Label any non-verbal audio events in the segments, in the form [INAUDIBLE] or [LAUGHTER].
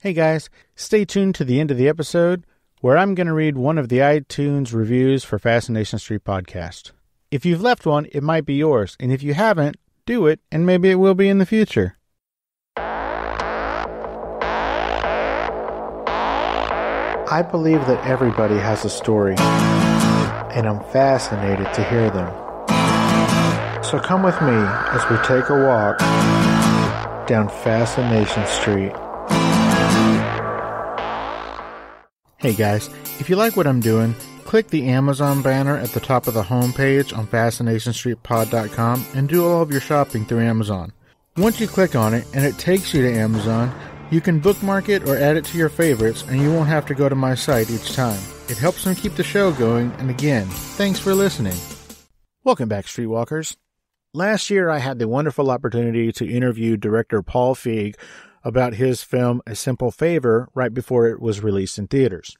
Hey guys, stay tuned to the end of the episode where I'm going to read one of the iTunes reviews for Fascination Street podcast. If you've left one, it might be yours, and if you haven't, do it, and maybe it will be in the future. I believe that everybody has a story, and I'm fascinated to hear them. So come with me as we take a walk down Fascination Street. Hey guys, if you like what I'm doing, click the Amazon banner at the top of the homepage on FascinationStreetPod.com and do all of your shopping through Amazon. Once you click on it and it takes you to Amazon, you can bookmark it or add it to your favorites and you won't have to go to my site each time. It helps me keep the show going, and again, thanks for listening. Welcome back, Streetwalkers. Last year, I had the wonderful opportunity to interview director Paul Feig about his film A Simple Favor right before it was released in theaters.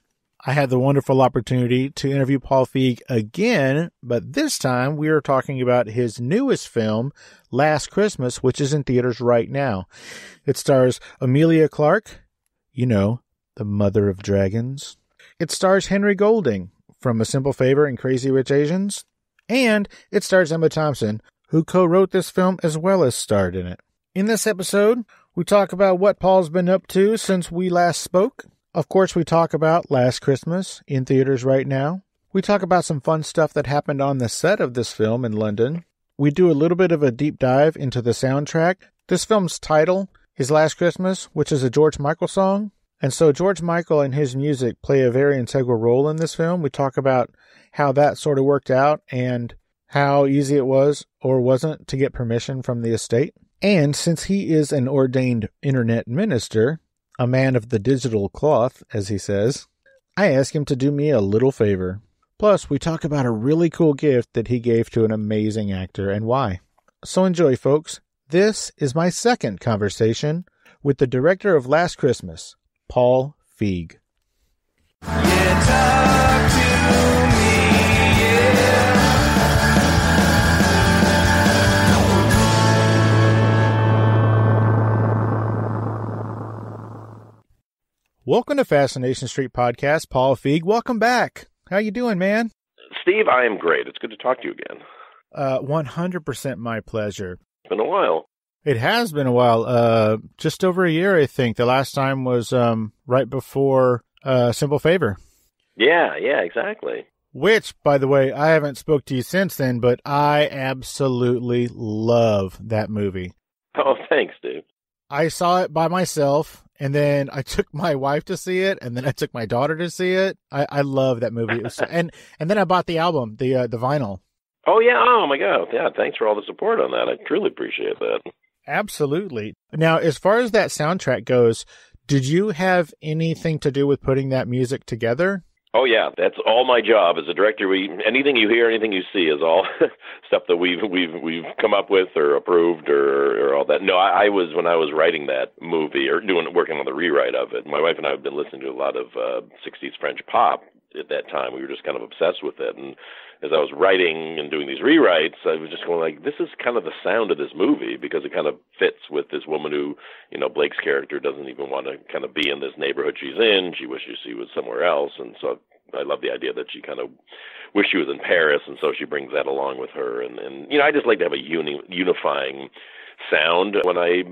I had the wonderful opportunity to interview Paul Feig again, but this time we are talking about his newest film, Last Christmas, which is in theaters right now. It stars Emilia Clarke, you know, the mother of dragons. It stars Henry Golding from A Simple Favor and Crazy Rich Asians. And it stars Emma Thompson, who co wrote this film as well as starred in it. In this episode, we talk about what Paul's been up to since we last spoke. Of course, we talk about Last Christmas in theaters right now. We talk about some fun stuff that happened on the set of this film in London. We do a little bit of a deep dive into the soundtrack. This film's title is Last Christmas, which is a George Michael song. And so George Michael and his music play a very integral role in this film. We talk about how that sort of worked out and how easy it was or wasn't to get permission from the estate. And since he is an ordained internet minister, a man of the digital cloth, as he says, I ask him to do me a little favor. Plus, we talk about a really cool gift that he gave to an amazing actor and why. So enjoy, folks. This is my second conversation with the director of Last Christmas, Paul Feig. Welcome to Fascination Street Podcast, Paul Feig. Welcome back. How you doing, man? Steve, I am great. It's good to talk to you again. Uh, 100% my pleasure. It's been a while. It has been a while. Uh, just over a year, I think. The last time was um, right before uh, Simple Favor. Yeah, yeah, exactly. Which, by the way, I haven't spoke to you since then, but I absolutely love that movie. Oh, thanks, dude. I saw it by myself, and then I took [LAUGHS] my wife to see it, and then I took my daughter to see it. I, I love that movie, so, [LAUGHS] and and then I bought the album, the uh, the vinyl. Oh yeah! Oh my god! Yeah, thanks for all the support on that. I truly appreciate that. Absolutely. Now, as far as that soundtrack goes, did you have anything to do with putting that music together? Oh yeah, that's all my job as a director. We anything you hear, anything you see is all [LAUGHS] stuff that we've we've we've come up with or approved or, or all that. No, I, I was when I was writing that movie or doing working on the rewrite of it. My wife and I have been listening to a lot of uh, '60s French pop at that time. We were just kind of obsessed with it, and as I was writing and doing these rewrites, I was just going like, this is kind of the sound of this movie because it kind of fits with this woman who, you know, Blake's character doesn't even want to kind of be in this neighborhood she's in. She wishes she was somewhere else, and so I love the idea that she kind of wish she was in Paris, and so she brings that along with her. And and you know, I just like to have a uni- unifying sound when I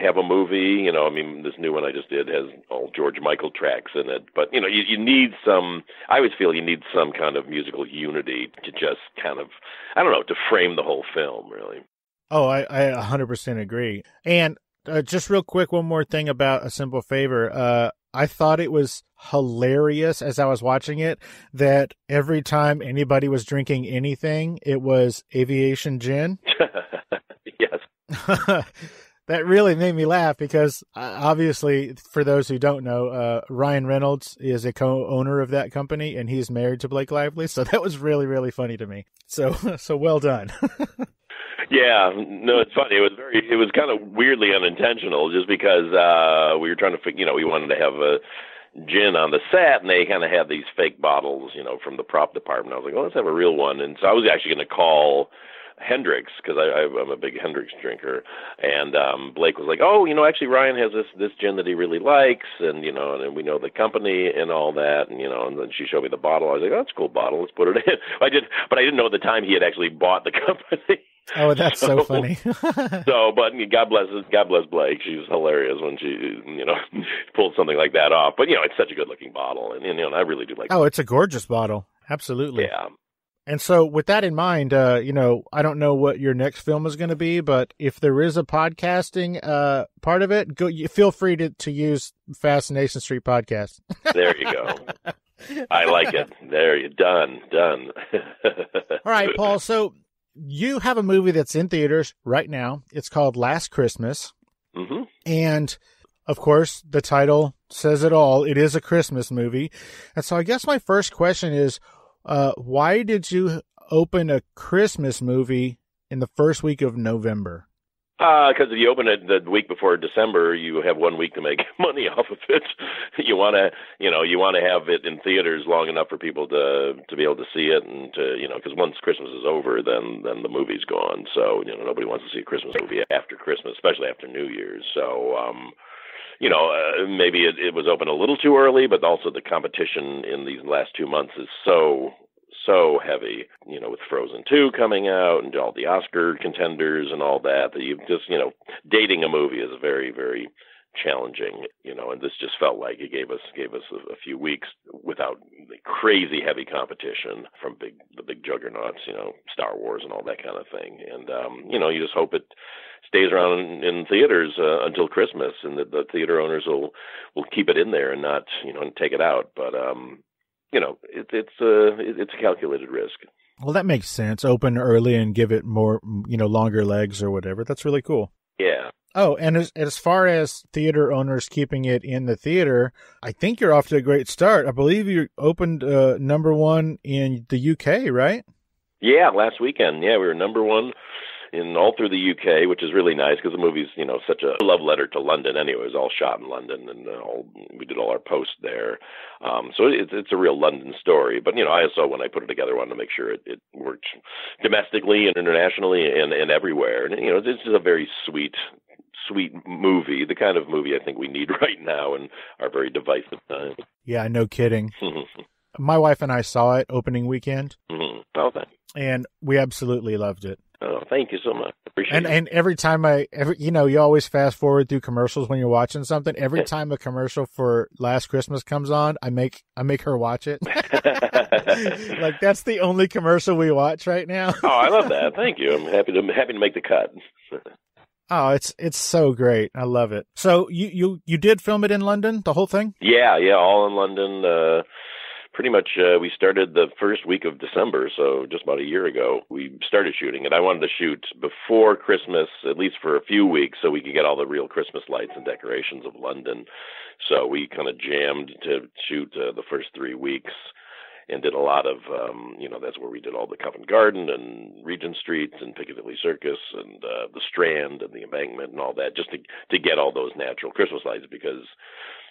have a movie. You know, I mean, this new one I just did has all George Michael tracks in it, but you know, you, you need some. I always feel you need some kind of musical unity to just kind of, I don't know, to frame the whole film, really. Oh, I, I 100% agree. And uh, just real quick, one more thing about a simple favor. Uh, I thought it was hilarious as I was watching it that every time anybody was drinking anything, it was aviation gin. [LAUGHS] [LAUGHS] that really made me laugh because uh, obviously, for those who don't know, uh, Ryan Reynolds is a co-owner of that company, and he's married to Blake Lively. So that was really, really funny to me. So, [LAUGHS] so well done. [LAUGHS] yeah, no, it's funny. It was very, it was kind of weirdly unintentional, just because uh, we were trying to, you know, we wanted to have a gin on the set, and they kind of had these fake bottles, you know, from the prop department. I was like, well, let's have a real one, and so I was actually going to call Hendrick's because I, I, I'm a big Hendrick's drinker, and um, Blake was like, "Oh, you know, actually Ryan has this this gin that he really likes, and you know, and we know the company and all that, and you know." And then she showed me the bottle. I was like, "Oh, that's a cool bottle. Let's put it in." [LAUGHS] I did, but I didn't know at the time he had actually bought the [LAUGHS] company. Oh, that's so, so funny. [LAUGHS] so, but God bless God bless Blake. She's hilarious when she, you know, pulled something like that off. But you know, it's such a good looking bottle, and you know, I really do like. Oh, it's a gorgeous bottle. Absolutely. Yeah. And so, with that in mind, uh, you know, I don't know what your next film is going to be, but if there is a podcasting uh, part of it, go. Feel free to to use Fascination Street podcast. [LAUGHS] there you go. I like it. There you done done. [LAUGHS] All right, Paul. So you have a movie that's in theaters right now. It's called Last Christmas, mm-hmm. and of course, the title says it all. It is a Christmas movie, and so I guess my first question is uh, why did you open a Christmas movie in the first week of November? Because uh, if you open it the week before December, you have one week to make [LAUGHS] money off of it. you want to, you know, you want to have it in theaters long enough for people to to be able to see it, and to, you know, because once Christmas is over, then then the movie's gone. So you know, nobody wants to see a Christmas movie after Christmas, especially after New Year's. So. um you know, uh, maybe it, it was open a little too early, but also the competition in these last two months is so so heavy, you know, with Frozen 2 coming out and all the Oscar contenders and all that, that you just, you know, dating a movie is very, very challenging, you know, and this just felt like it gave us gave us a, a few weeks without crazy heavy competition from big the big juggernauts, you know, Star Wars and all that kind of thing. And um, you know, you just hope it stays around in, theaters uh, until Christmas, and that the theater owners will will keep it in there and not you know and take it out. But um, you know, it, it's a uh, it, it's a calculated risk. Well, that makes sense. Open early and give it more, you know, longer legs or whatever. That's really cool. Yeah. Oh, and as as far as theater owners keeping it in the theater, I think you're off to a great start. I believe you opened uh, number one in the UK, right? Yeah, last weekend. Yeah, we were number one in all through the UK, which is really nice because the movie's you know such a love letter to London. Anyway, it was all shot in London, and uh, all, we did all our posts there. Um, so it's it's a real London story. But you know, I also when I put it together, I wanted to make sure it, it worked domestically and internationally and and everywhere. And you know, this is a very sweet sweet movie, the kind of movie I think we need [LAUGHS] right now in our very divisive time. Yeah, no kidding. [LAUGHS] My wife and I saw it opening weekend. Mm-hmm. Oh. And we absolutely loved it. Oh, thank you so much. Appreciate and, it. And every time I, every, you know, you always fast forward through commercials when you're watching something. Every time a commercial for Last Christmas comes on, I make I make her watch it. [LAUGHS] like that's the only commercial we watch right now. oh, I love that. Thank you. I'm happy to happy to make the cut. [LAUGHS] Oh, it's it's so great. I love it. So you you you did film it in London, the whole thing? Yeah, yeah, all in London. Uh pretty much uh, we started the first week of December, so just about a year ago we started shooting it. I wanted to shoot before Christmas, at least for a few weeks, so we could get all the real Christmas lights and decorations of London. So we kind of jammed to shoot uh, the first three weeks and did a lot of um you know that's where we did all the Covent Garden and Regent Street and Piccadilly Circus and uh, the Strand and the Embankment and all that just to to get all those natural Christmas lights because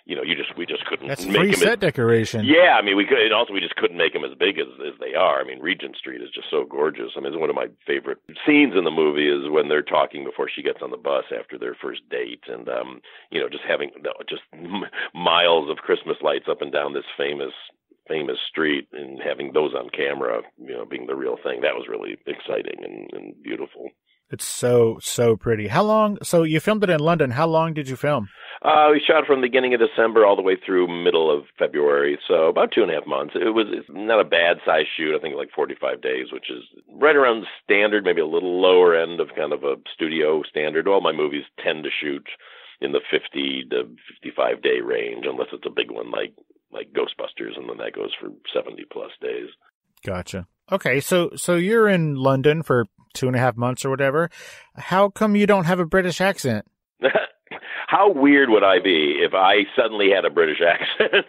you know you just we just couldn't that's make free set as, decoration. Yeah, I mean we could and also we just couldn't make them as big as as they are. I mean Regent Street is just so gorgeous. I mean it's one of my favorite scenes in the movie is when they're talking before she gets on the bus after their first date and um you know just having just [LAUGHS] miles of Christmas lights up and down this famous famous street and having those on camera, you know, being the real thing. That was really exciting and, and beautiful. It's so so pretty. How long? So you filmed it in London. How long did you film? Uh, we shot from the beginning of December all the way through middle of February, so about two and a half months. It was it's not a bad size shoot. I think like 45 days, which is right around the standard, maybe a little lower end of kind of a studio standard. All my movies tend to shoot in the 50 to 55 day range, unless it's a big one like like Ghostbusters, and then that goes for 70 plus days. Gotcha. Okay, so so you're in London for two and a half months or whatever. How come you don't have a British accent? [LAUGHS] How weird would I be if I suddenly had a British accent?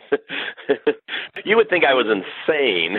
[LAUGHS] you would think I was insane.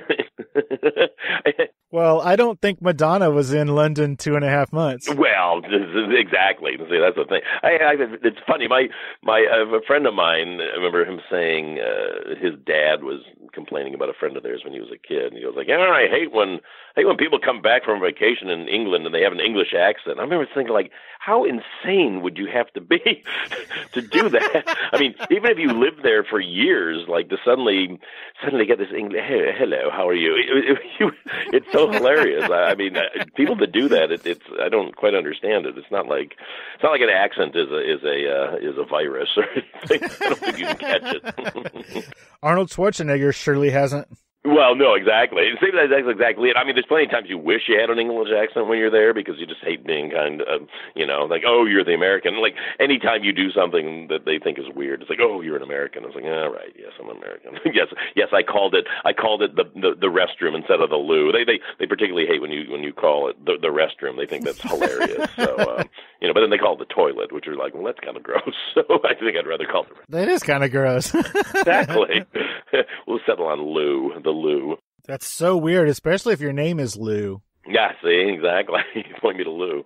[LAUGHS] Well, I don't think Madonna was in London two and a half months. Well, [LAUGHS] exactly. See, that's the thing. I, I, it's funny. My my uh, a friend of mine. I remember him saying uh, his dad was complaining about a friend of theirs when he was a kid, and he was like, "Yeah, I hate when I hate when people come back from vacation in England and they have an English accent." I remember thinking, like, how insane would you have to be [LAUGHS] to do that? I mean, even if you lived there for years, like to suddenly suddenly get this English, hey, hello, how are you? [LAUGHS] It, it, it's so hilarious. I, I mean, uh, people that do that, it, it's I don't quite understand it. It's not like it's not like an accent is a is a uh, is a virus or [LAUGHS] anything. I don't think you can catch it. Arnold Schwarzenegger surely hasn't. Well, no, exactly. That's exactly it. I mean, there's plenty of times you wish you had an English accent when you're there because you just hate being kind of, you know, like, oh, you're the American. Like, anytime you do something that they think is weird, it's like, oh, you're an American. It's like, all right, yes, I'm American. [LAUGHS] yes, yes, I called it. I called it the, the the restroom instead of the loo. They they they particularly hate when you when you call it the the restroom. They think that's hilarious. [LAUGHS] so, um, you know, but then they call it the toilet, which are like, well, that's kind of gross. [LAUGHS] So I think I'd rather call it. That is kind of gross. exactly. we'll settle on loo. The Lou. That's so weird, especially if your name is Lou. Yeah, see, exactly. [LAUGHS] point me to Lou.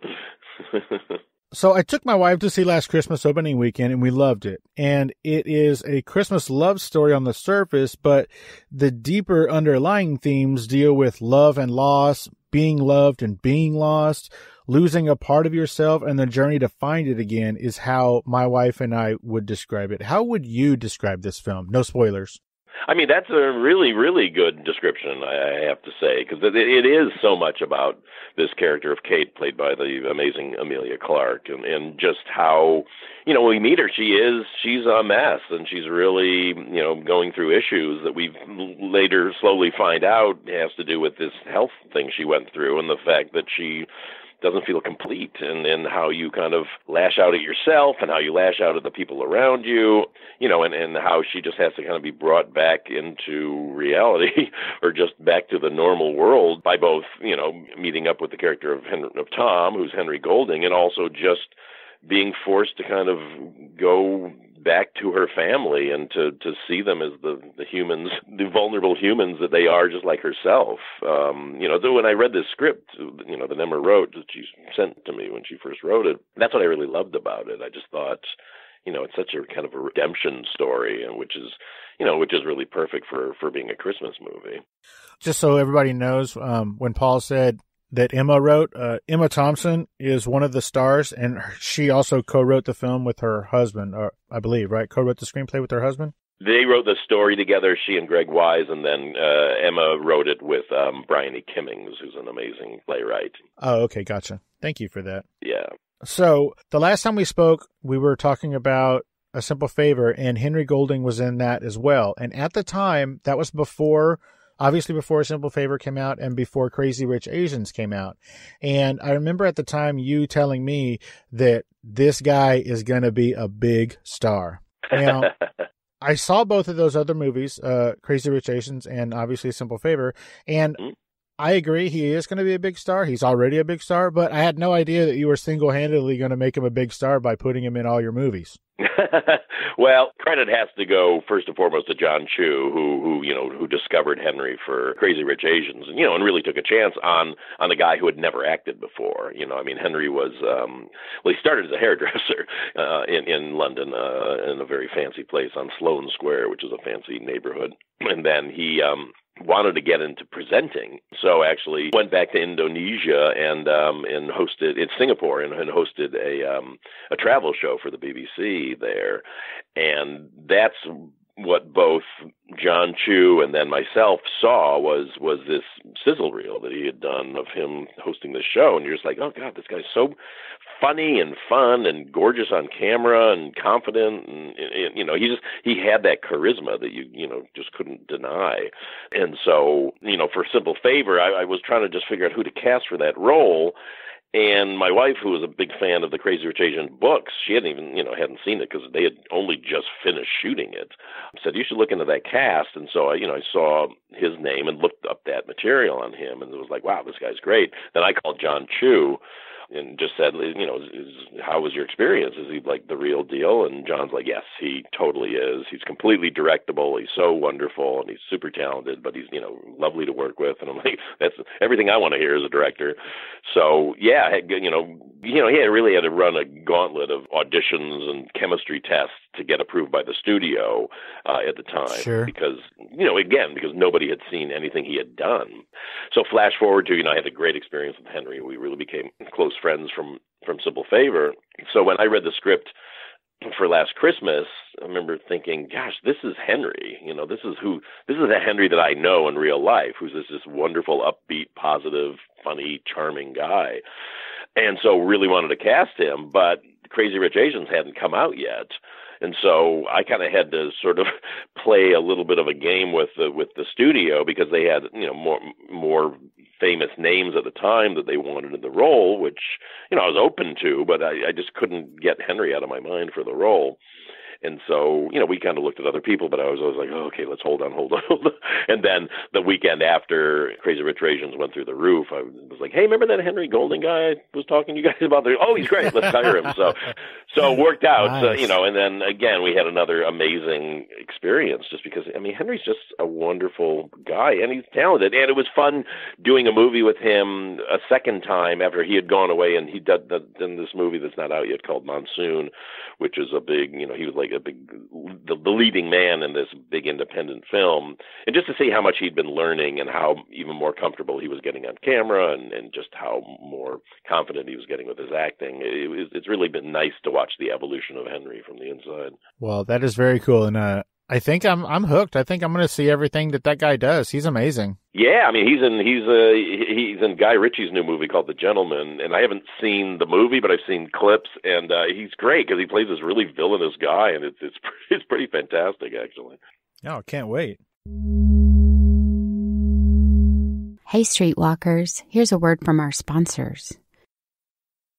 [LAUGHS] so I took my wife to see Last Christmas opening weekend and we loved it. And it is a Christmas love story on the surface, but the deeper underlying themes deal with love and loss, being loved and being lost, losing a part of yourself and the journey to find it again is how my wife and I would describe it. How would you describe this film? No spoilers. I mean, that's a really, really good description, I have to say, because it, is so much about this character of Kate, played by the amazing Emilia Clarke, and, and just how, you know, when we meet her, she is, she's a mess, and she's really, you know, going through issues that we later slowly find out has to do with this health thing she went through, and the fact that she doesn't feel complete and and how you kind of lash out at yourself and how you lash out at the people around you you know and and how she just has to kind of be brought back into reality [LAUGHS] or just back to the normal world by both you know meeting up with the character of Henry, of Tom who's Henry Golding and also just being forced to kind of go back to her family and to to see them as the the humans, the vulnerable humans that they are, just like herself. Um, you know, though when I read this script, you know, that Emma wrote that she sent to me when she first wrote it, that's what I really loved about it. I just thought, you know, it's such a kind of a redemption story, and which is, you know, which is really perfect for for being a Christmas movie. Just so everybody knows, um, when Paul said that Emma wrote. Uh, Emma Thompson is one of the stars, and she also co-wrote the film with her husband, or I believe, right? Co-wrote the screenplay with her husband. They wrote the story together, she and Greg Wise, and then uh, Emma wrote it with um, Brian E. Kimmings, who's an amazing playwright. Oh, okay, gotcha. Thank you for that. Yeah. So the last time we spoke, we were talking about a simple favor, and Henry Golding was in that as well. And at the time, that was before obviously before Simple Favor came out and before Crazy Rich Asians came out. And I remember at the time you telling me that this guy is going to be a big star. Now, [LAUGHS] I saw both of those other movies, uh, Crazy Rich Asians and obviously Simple Favor, and mm-hmm. I agree he is going to be a big star. He's already a big star, but I had no idea that you were single-handedly going to make him a big star by putting him in all your movies. [LAUGHS] well, credit has to go first and foremost to Jon Chu, who who you know who discovered Henry for Crazy Rich Asians, and you know, and really took a chance on on a guy who had never acted before. You know, I mean, Henry was um, well, he started as a hairdresser [LAUGHS] uh, in in London uh, in a very fancy place on Sloane Square, which is a fancy neighborhood, and then he um wanted to get into presenting, so actually went back to Indonesia and um, and hosted in Singapore and, and hosted a um, a travel show for the BBC there, and that's what both Jon Chu and then myself saw was was this sizzle reel that he had done of him hosting the show, and you're just like, oh god, this guy's so funny and fun and gorgeous on camera and confident, and you know he just he had that charisma that you you know just couldn't deny, and so you know for Simple Favor, I, I was trying to just figure out who to cast for that role, and my wife, who was a big fan of the Crazy Rich Asian books, she hadn't even, you know, hadn't seen it because they had only just finished shooting it. Said you should look into that cast, and so I, you know, I saw his name and looked up that material on him, and it was like, wow, this guy's great. Then I called Jon Chu, and just said, you know, is, how was your experience? Is he like the real deal? And Jon's like, yes, he totally is. He's completely directable. He's so wonderful and he's super talented, but he's, you know, lovely to work with. And I'm [LAUGHS] like, that's everything I want to hear as a director. So yeah, you know, you know, he had really had to run a gauntlet of auditions and chemistry tests to get approved by the studio uh, at the time. Sure. Because, you know, again, because nobody had seen anything he had done. So flash forward to, you know, I had a great experience with Henry. We really became close friends from from Simple Favor. So when I read the script for last Christmas, I remember thinking, "Gosh, this is Henry. You know, this is who this is the Henry that I know in real life, who's this this wonderful, upbeat, positive, funny, charming guy." And so, really wanted to cast him, but Crazy Rich Asians hadn't come out yet and so I kind of had to sort of [LAUGHS] play a little bit of a game with the with the studio because they had you know more more famous names at the time that they wanted in the role, which you know I was open to, but I, I just couldn't get Henry out of my mind for the role. And so, you know, we kind of looked at other people, but I was always like, oh, okay, let's hold on, hold on, [LAUGHS] hold on. And then the weekend after Crazy Rich Asians went through the roof, I was like, hey, remember that Henry Golding guy I was talking to you guys about? The, oh, he's great. Let's hire him. So, so it worked out, nice. uh, you know. And then again, we had another amazing experience just because I mean, Henry's just a wonderful guy and he's talented, and it was fun doing a movie with him a second time after he had gone away and he did, done this movie that's not out yet called Monsoon, which is a big, you know, he was like a big the, the leading man in this big independent film, and just to see how much he'd been learning and how even more comfortable he was getting on camera, and and just how more confident he was getting with his acting. It, it's really been nice to watch the evolution of Henry from the inside. Well, that is very cool, and uh, I think I'm I'm hooked. I think I'm going to see everything that that guy does. He's amazing. Yeah, I mean he's in he's uh he's in Guy Ritchie's new movie called The Gentlemen, and I haven't seen the movie, but I've seen clips, and uh, he's great because he plays this really villainous guy, and it's it's [LAUGHS] it's pretty fantastic actually. Oh, can't wait. Hey, streetwalkers! Here's a word from our sponsors.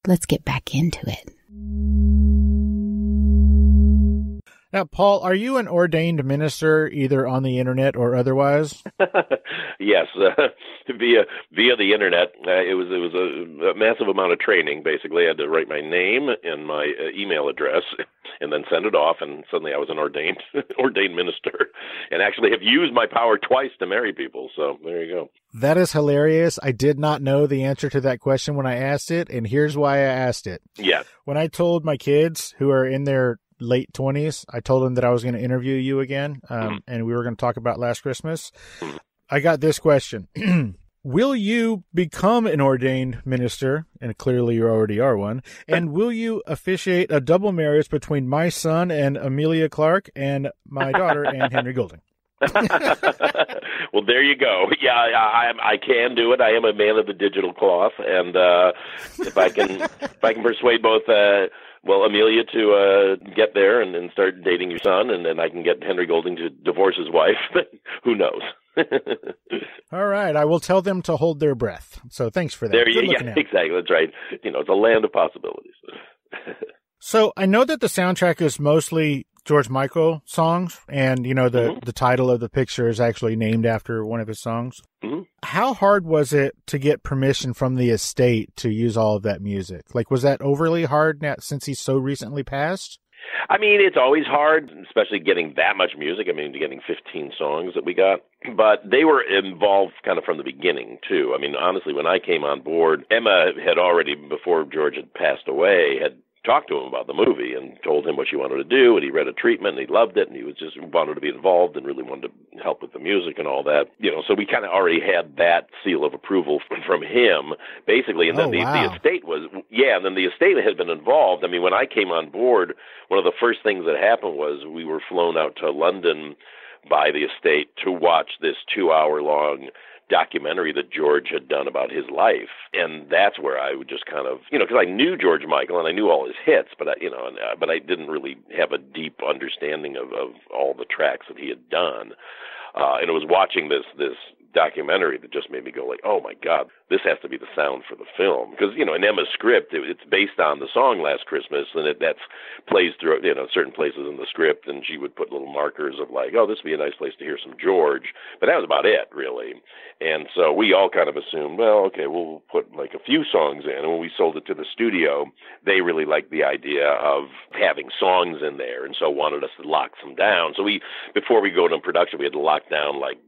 Let's get back into it. Now, Paul, are you an ordained minister either on the internet or otherwise? [LAUGHS] yes, uh, [LAUGHS] via via the internet. Uh, it was it was a, a, massive amount of training. Basically, I had to write my name and my uh, email address, [LAUGHS] and then send it off, and suddenly I was an ordained ordained minister, and actually have used my power twice to marry people. So there you go. That is hilarious. I did not know the answer to that question when I asked it, and here's why I asked it. Yeah. When I told my kids who are in their late 20s. I told him that I was going to interview you again, um, mm-hmm. and we were going to talk about last Christmas. I got this question. [CLEARS THROAT] will you become an ordained minister? And clearly you already are one. And will you officiate a double marriage between my son and Emilia Clarke and my daughter [LAUGHS] and Henry Golding? [LAUGHS] well, there you go. Yeah, I, I, I can do it. I am a man of the digital cloth, and uh, if I can, if I can persuade both uh, well, Emilia to uh, get there and, and start dating your son, and then I can get Henry Golding to divorce his wife. [LAUGHS] Who knows? [LAUGHS] All right, I will tell them to hold their breath. So thanks for that. There you, yeah, exactly. That's right. You know, it's a land of possibilities. [LAUGHS] so I know that the soundtrack is mostly George Michael songs, and you know the mm-hmm. the title of the picture is actually named after one of his songs. Mm-hmm. How hard was it to get permission from the estate to use all of that music? Like, was that overly hard now, since he's so recently passed? I mean, it's always hard, especially getting that much music. I mean, getting 15 songs that we got. But they were involved kind of from the beginning, too. I mean, honestly, when I came on board, Emma had already, before George had passed away, had talked to him about the movie and told him what she wanted to do and he read a treatment and he loved it and he was just wanted to be involved and really wanted to help with the music and all that you know. So we kind of already had that seal of approval [LAUGHS] from him basically. And then oh, the, wow. the estate was yeah and then the estate had been involved. I mean when i came on board one of the first things that happened was we were flown out to london by the estate to watch this two hour long documentary that George had done about his life, and that's where I would just kind of, you know, because I knew George Michael and I knew all his hits, but I, you know, and, uh, but I didn't really have a deep understanding of, of all the tracks that he had done. Uh, and it was watching this this documentary that just made me go like, oh my god, this has to be the sound for the film because you know in Emma's script it, it's based on the song Last Christmas and it that's plays through you know certain places in the script and she would put little markers of like, oh this would be a nice place to hear some George, but that was about it really. And so we all kind of assumed, well, okay, we'll put like a few songs in. And when we sold it to the studio, they really liked the idea of having songs in there, and so wanted us to lock some down. So we, before we go to production, we had to lock down like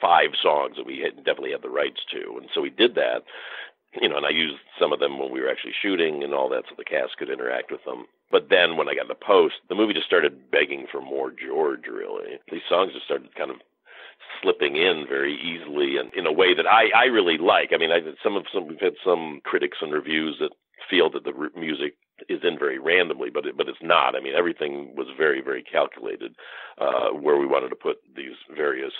five songs that we had definitely had the rights to, and so we did that. You know, and I used some of them when we were actually shooting and all that, so the cast could interact with them. But then when I got the post, the movie just started begging for more George. Really, these songs just started kind of slipping in very easily and in a way that I I really like. I mean, I some of some we've had some critics and reviews that feel that the music is in very randomly, but it, but it's not. I mean, everything was very very calculated uh, where we wanted to put these various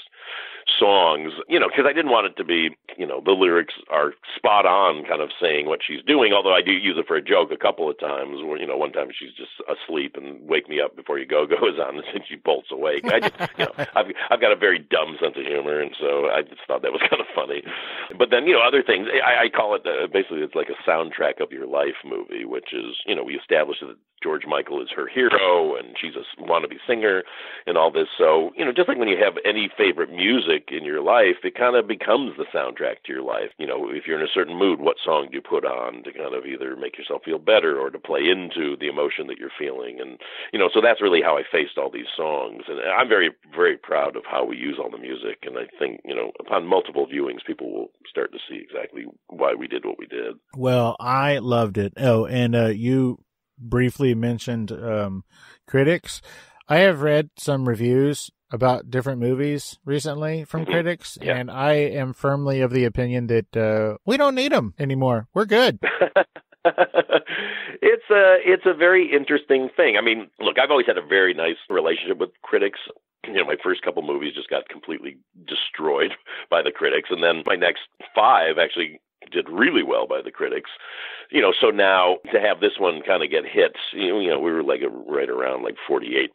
songs. You know, because I didn't want it to be you know the lyrics are spot on, kind of saying what she's doing. Although I do use it for a joke a couple of times. Where you know, one time she's just asleep and wake me up before you go [LAUGHS] goes on, and she bolts awake. I just you know [LAUGHS] I've I've got a very dumb sense of humor, and so I just thought that was [LAUGHS] kind of funny. But then you know other things. I, I call it uh, basically it's like a soundtrack of your life movie, which is you know, we established that George Michael is her hero and she's a wannabe singer and all this. So, you know, just like when you have any favorite music in your life, it kind of becomes the soundtrack to your life. You know, if you're in a certain mood, what song do you put on to kind of either make yourself feel better or to play into the emotion that you're feeling? And, you know, so that's really how I faced all these songs. And I'm very, very proud of how we use all the music. And I think, you know, upon multiple viewings, people will start to see exactly why we did what we did. Well, I loved it. Oh, and uh, you briefly mentioned um, critics. I have read some reviews about different movies recently from mm-hmm. critics, yeah. and I am firmly of the opinion that uh, we don't need them anymore. We're good. [LAUGHS] it's a it's a very interesting thing. I mean, look, I've always had a very nice relationship with critics. You know, my first couple movies just got completely destroyed [LAUGHS] by the critics, and then my next five actually did really well by the critics. You know, so now to have this one kind of get hits, you know, we were like right around like 48%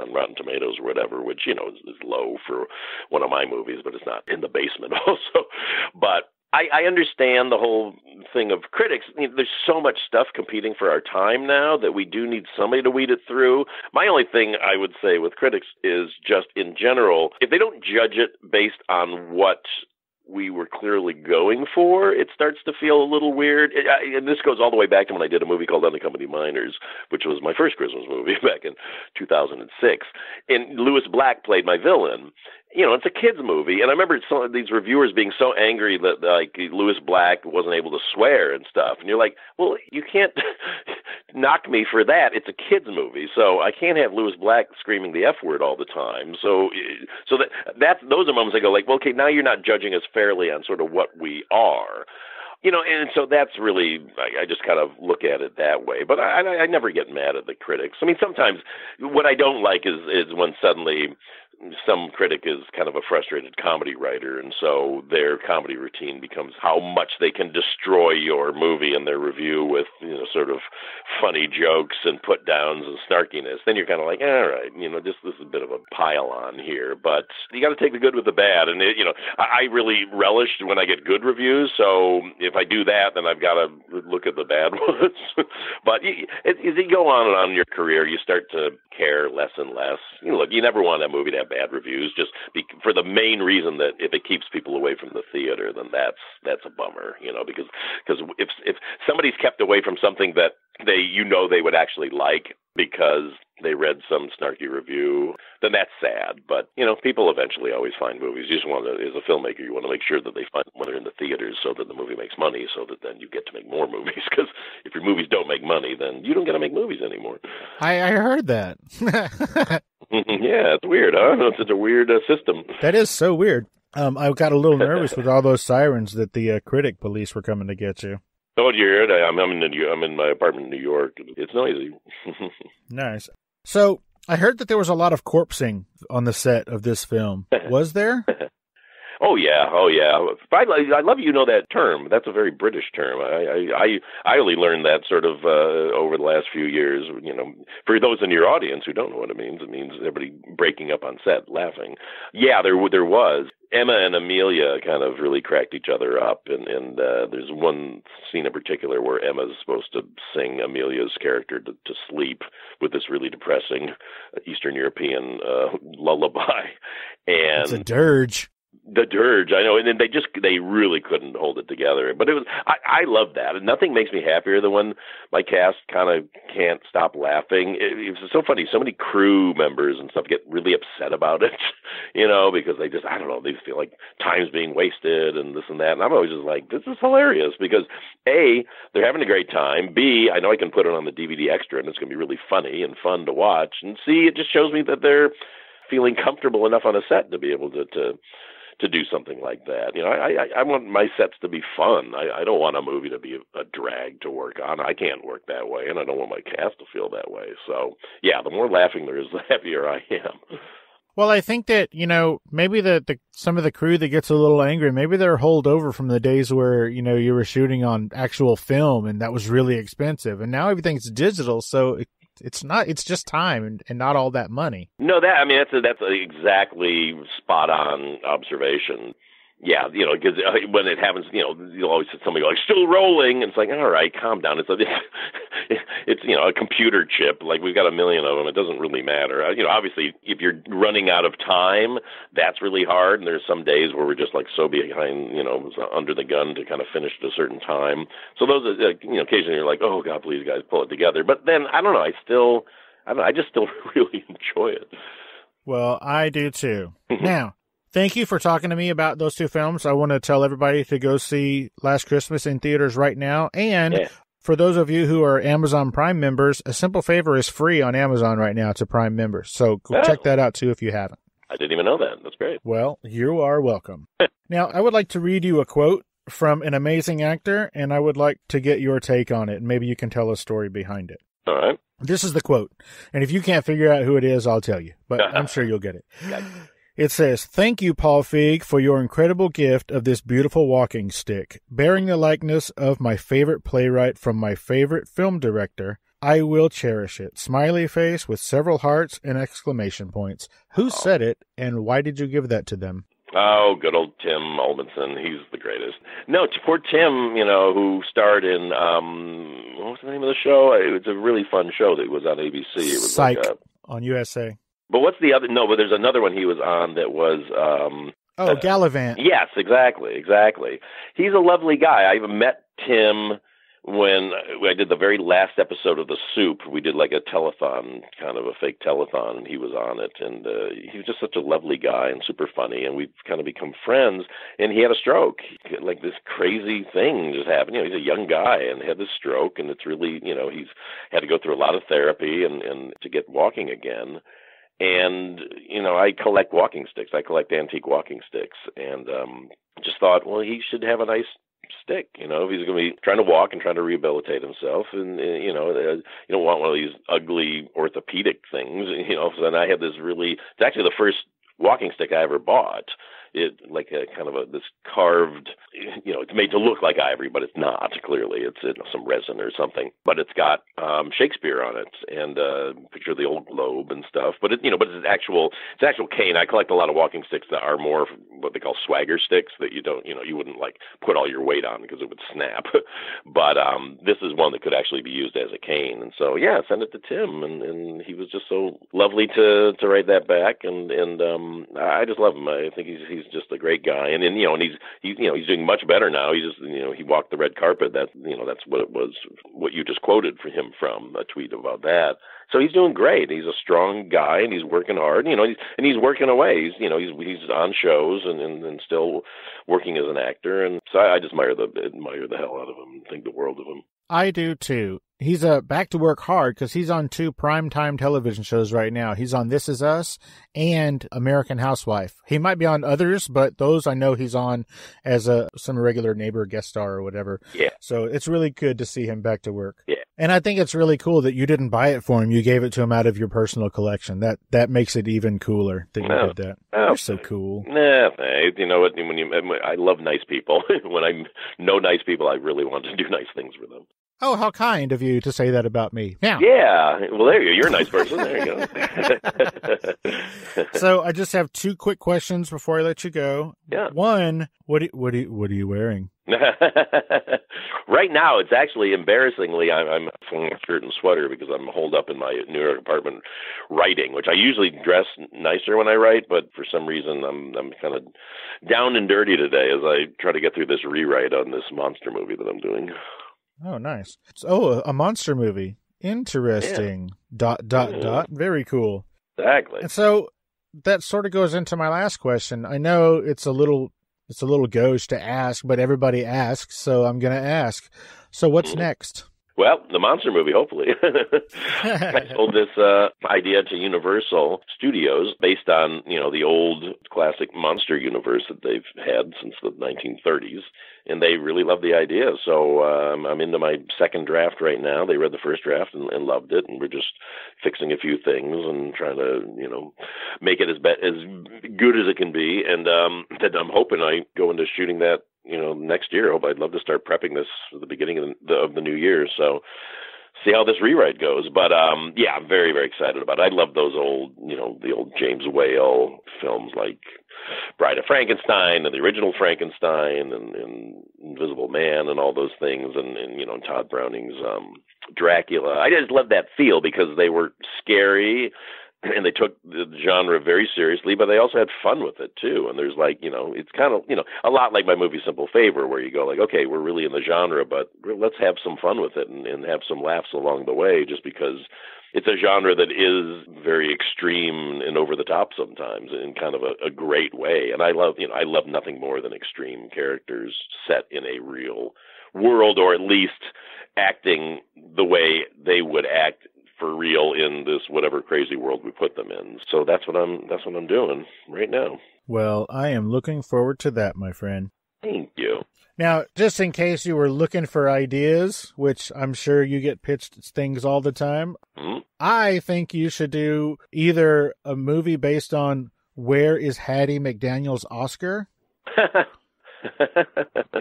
on Rotten Tomatoes or whatever, which, you know, is, is low for one of my movies, but it's not in the basement [LAUGHS] also. But I, I understand the whole thing of critics. You know, there's so much stuff competing for our time now that we do need somebody to weed it through. My only thing I would say with critics is just in general, if they don't judge it based on what we were clearly going for, it starts to feel a little weird. And this goes all the way back to when I did a movie called Unaccompanied Minors, which was my first Christmas movie [LAUGHS] back in 2006. And Lewis Black played my villain you know, it's a kids movie, and I remember some of these reviewers being so angry that like Lewis Black wasn't able to swear and stuff, and you're like, well, you can't [LAUGHS] knock me for that. It's a kids movie, so I can't have Lewis Black screaming the f word all the time. So, so that that's those are moments I go like, well, okay, now you're not judging us fairly on sort of what we are you know, and so that's really I, I just kind of look at it that way. But I, I, I never get mad at the critics. I mean, sometimes what I don't like is is when suddenly some critic is kind of a frustrated comedy writer, and so their comedy routine becomes how much they can destroy your movie in their review with you know sort of funny jokes and put downs and snarkiness. Then you're kind of like, all right, you know, this this is a bit of a pile on here, but you got to take the good with the bad. And it, you know, I, I really relish when I get good reviews. So if I do that, then I've got to look at the bad [LAUGHS] ones. but you, as you go on and on in your career, you start to care less and less. You know, look, you never want that movie to have bad reviews, just be, for the main reason that if it keeps people away from the theater, then that's that's a bummer, you know, because because if if somebody's kept away from something that they you know they would actually like because they read some snarky review, then that's sad. But you know, people eventually always find movies. You just want to, as a filmmaker, you want to make sure that they find when they're in the theaters, so that the movie makes money, so that then you get to make more [LAUGHS] movies. Because if your movies don't make money, then you don't get to make movies anymore. I, I heard that. [LAUGHS] [LAUGHS] yeah, it's weird, huh? It's such a weird uh, system. That is so weird. Um, I got a little nervous with all those sirens that the uh, critic police were coming to get you. Oh, you heard? I'm, I'm in the, I'm in my apartment in New York. It's noisy. nice. So I heard that there was a lot of corpsing on the set of this film. [LAUGHS] Was there? [LAUGHS] Oh yeah, oh yeah. I, I love you know that term. That's a very British term. I I I only learned that sort of uh, over the last few years. You know, for those in your audience who don't know what it means, it means everybody breaking up on set laughing. Yeah, there there was. Emma and Emilia kind of really cracked each other up, and and uh, there's one scene in particular where Emma's supposed to sing Emilia's character to, to sleep with this really depressing Eastern European uh, lullaby, and it's a dirge the dirge i know and then they just they really couldn't hold it together but it was i i love that and nothing makes me happier than when my cast kind of can't stop laughing. It, it was so funny so many crew members and stuff get really upset about it [LAUGHS] you know because they just i don't know they feel like time's being wasted and this and that and i'm always just like this is hilarious because a they're having a great time b i know i can put it on the dvd extra and it's going to be really funny and fun to watch and c it just shows me that they're feeling comfortable enough on a set to be able to to to do something like that. You know, I I, I want my sets to be fun. I, I don't want a movie to be a, a drag to work on. I can't work that way, and I don't want my cast to feel that way. So yeah, the more laughing there is, [LAUGHS] the happier I am. Well, I think that you know maybe the, the some of the crew that gets a little angry, maybe they're holed over from the days where you know you were shooting on actual film and that was really expensive, and now everything's digital, so it's not. It's just time and, and not all that money. No, that I mean that's a, that's a exactly spot on observation. Yeah, you know, because uh, when it happens, you know, you'll always see somebody like still rolling, and it's like, all right, calm down. It's a, it's [LAUGHS] you know a computer chip. Like we've got a million of them. It doesn't really matter. Uh, you know, obviously, if you're running out of time, that's really hard. And there's some days where we're just like so behind, you know, under the gun to kind of finish at a certain time. So those, are, you know, occasionally you're like, oh God, please guys, pull it together. But then I don't know. I still, I don't know, I just still [LAUGHS] really enjoy it. Well, I do too. now, thank you for talking to me about those two films. I want to tell everybody to go see Last Christmas in theaters right now. And yeah. for those of you who are Amazon Prime members, A Simple Favor is free on Amazon right now to Prime members. So go oh. check that out too if you haven't. I didn't even know that. That's great. Well, you are welcome. [LAUGHS] now, I would like to read you a quote from an amazing actor, and I would like to get your take on it. Maybe you can tell a story behind it. All right. This is the quote. And if you can't figure out who it is, I'll tell you, but [LAUGHS] I'm sure you'll get it. It says, Thank you, Paul Feig, for your incredible gift of this beautiful walking stick. Bearing the likeness of my favorite playwright from my favorite film director, I will cherish it. Smiley face with several hearts and exclamation points. Who oh. said it, and why did you give that to them? Oh, good old Tim Omundson. He's the greatest. No, poor Tim, you know, who starred in um what was the name of the show? It was a really fun show that was on ABC. It was Psych like a, on USA. But what's the other? No, but there's another one he was on that was. um Oh, uh, Galavant. Yes, exactly, exactly. He's a lovely guy. I've met Tim when I did the very last episode of The Soup, we did like a telethon, kind of a fake telethon, and he was on it. And uh, he was just such a lovely guy and super funny, and we've kind of become friends. And he had a stroke, like this crazy thing just happened. You know, he's a young guy and had this stroke, and it's really, you know, he's had to go through a lot of therapy and and to get walking again and you know i collect walking sticks i collect antique walking sticks and um just thought well he should have a nice stick. You know, if he's going to be trying to walk and trying to rehabilitate himself, and uh, you know, uh, you don't want one of these ugly orthopedic things. [LAUGHS] You know, so then I had this really. It's actually the first walking stick I ever bought it like a kind of a this carved you know it's made to look like ivory but it's not clearly. It's know, some resin or something. But it's got um shakespeare on it and uh picture of the old globe and stuff. But it you know but it's actual it's actual cane. I collect a lot of walking sticks that are more what they call swagger sticks that you don't you know you wouldn't like put all your weight on because it would snap. [LAUGHS] But um this is one that could actually be used as a cane. And so yeah send it to tim. And and he was just so lovely to to write that back. And and um i just love him. I think he's he's he's just a great guy, and and you know, and he's you know he's doing much better now. He just you know he walked the red carpet. That you know that's what it was. What you just quoted for him from a tweet about that. So he's doing great. He's a strong guy, and he's working hard. You know, he's, and he's working away. He's you know he's he's on shows and and, and still working as an actor. And so I, I just admire the admire the hell out of him. And Think the world of him. I do too. He's uh, back to work hard because he's on two primetime television shows right now. He's on This Is Us and American Housewife. He might be on others, but those I know he's on as a some regular neighbor guest star or whatever. Yeah. So it's really good to see him back to work. Yeah. And I think it's really cool that you didn't buy it for him. You gave it to him out of your personal collection. That that makes it even cooler that you Oh. did that. Oh. You're so cool. Nah, you know what? When you, I love nice people. [LAUGHS] when I know nice people, I really want to do nice things for them. Oh, how kind of you to say that about me. Yeah. Yeah. Well, there you go. You're a nice person. There you go. [LAUGHS] [LAUGHS] So I just have two quick questions before I let you go. Yeah. One, what do, what do, what are you wearing? [LAUGHS] right now, it's actually embarrassingly I'm, I'm full shirt and sweater because I'm holed up in my New York apartment writing, which I usually dress nicer when I write, but for some reason I'm I'm kind of down and dirty today as I try to get through this rewrite on this monster movie that I'm doing. Oh, nice. Oh, a- monster movie. Interesting. Dot dot Yeah. dot. Very cool. Exactly. And so that sort of goes into my last question. I know it's a little it's a little gauche to ask, but everybody asks, so I'm going to ask. So what's mm-hmm. next? Well, the monster movie, hopefully. [LAUGHS] I sold this uh, idea to Universal Studios based on, you know, the old classic monster universe that they've had since the 1930s, and they really love the idea. So um, I'm into my second draft right now. They read the first draft and, and loved it, and we're just fixing a few things and trying to, you know, make it as be- as good as it can be. And um, that I'm hoping I go into shooting that you know, next year. Hope I'd love to start prepping this at the beginning of the, of the new year. So see how this rewrite goes. But um, yeah, I'm very very excited about it. I love those old, you know, the old James Whale films like Bride of Frankenstein and the original Frankenstein and, and Invisible Man and all those things and, and you know Tod Browning's um, Dracula. I just love that feel because they were scary [CLEARS THROAT] and they took the genre very seriously, but they also had fun with it too. And there's like, you know, it's kind of, you know, a lot like my movie Simple Favor, where you go like, okay, we're really in the genre, but let's have some fun with it and, and have some laughs along the way, just because it's a genre that is very extreme and over the top sometimes in kind of a, a great way. And I love, you know, I love nothing more than extreme characters set in a real world, or at least acting the way they would act for real in this whatever crazy world we put them in. So that's what I'm that's what I'm doing right now. Well, I am looking forward to that, my friend. Thank you. Now, just in case you were looking for ideas, which I'm sure you get pitched things all the time, Hmm? I think you should do either a movie based on where is Hattie McDaniel's Oscar [LAUGHS]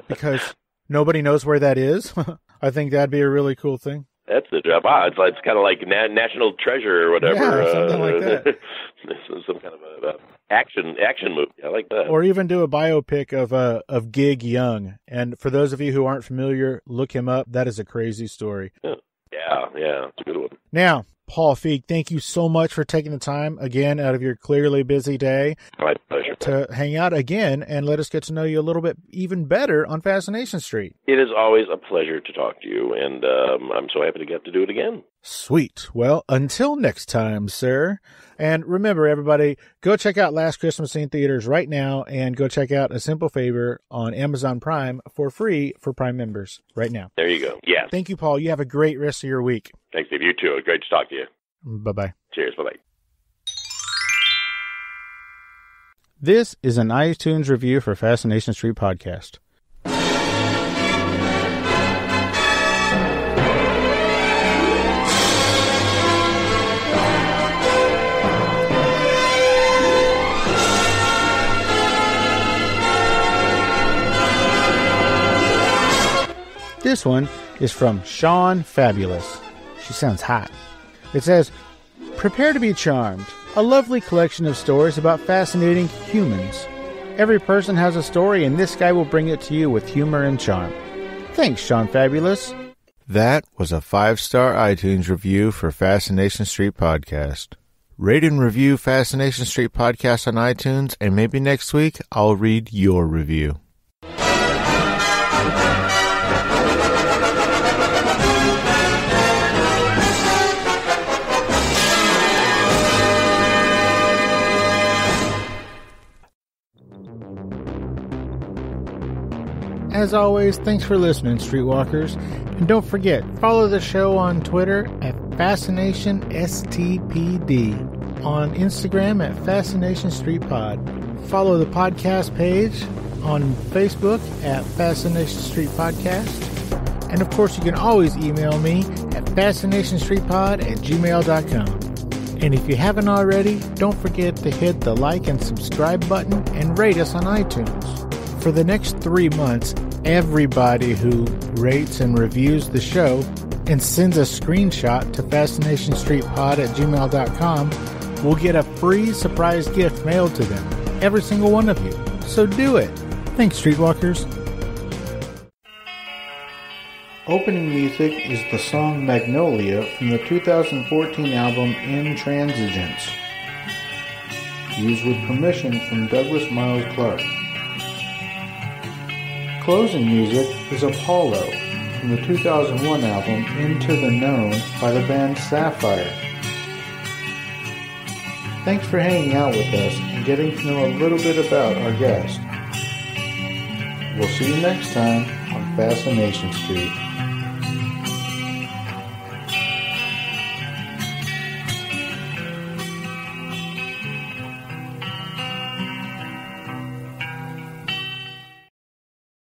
because nobody knows where that is. [LAUGHS] I think that'd be a really cool thing. That's the job. Ah, it's, it's kind of like na- National Treasure or whatever. Yeah, something like that. [LAUGHS] some kind of a, a action action movie. I like that. Or even do a biopic of uh, of Gig Young. And for those of you who aren't familiar, look him up. That is a crazy story. yeah, yeah, it's a good one. Now, Paul Feig, thank you so much for taking the time again out of your clearly busy day My pleasure. to hang out again and let us get to know you a little bit even better on Fascination Street. It is always a pleasure to talk to you, and um, I'm so happy to get to do it again. Sweet. Well, until next time, sir. And remember, everybody, go check out Last Christmas in theaters right now and go check out A Simple Favor on Amazon Prime for free for Prime members right now. There you go. Yes. Thank you, Paul. You have a great rest of your week. Thanks, Steve. You too. Great to talk to you. Bye bye. Cheers. Bye bye. This is an iTunes review for Fascination Street Podcast. This one is from Sean Fabulous. She sounds hot. It says, Prepare to be charmed. A lovely collection of stories about fascinating humans. Every person has a story, and this guy will bring it to you with humor and charm. Thanks, Sean Fabulous. That was a five star iTunes review for Fascination Street Podcast. Rate and review Fascination Street Podcast on iTunes, and maybe next week I'll read your review. As always, thanks for listening, Streetwalkers. And don't forget, follow the show on Twitter at FascinationSTPD, on Instagram at Fascination Street Pod. Follow the podcast page on Facebook at Fascination Street Podcast. And of course, you can always email me at fascinationstreetpod at gmail.com. And if you haven't already, don't forget to hit the like and subscribe button and rate us on iTunes. For the next three months, everybody who rates and reviews the show and sends a screenshot to fascinationstreetpod at gmail.com will get a free surprise gift mailed to them. Every single one of you. So do it. Thanks, Streetwalkers. Opening music is the song Magnolia from the 2014 album Intransigence, used with permission from Douglas Miles Clark. Closing music is Apollo from the 2001 album Into the Known by the band Sapphire. Thanks for hanging out with us and getting to know a little bit about our guest. We'll see you next time on Fascination Street.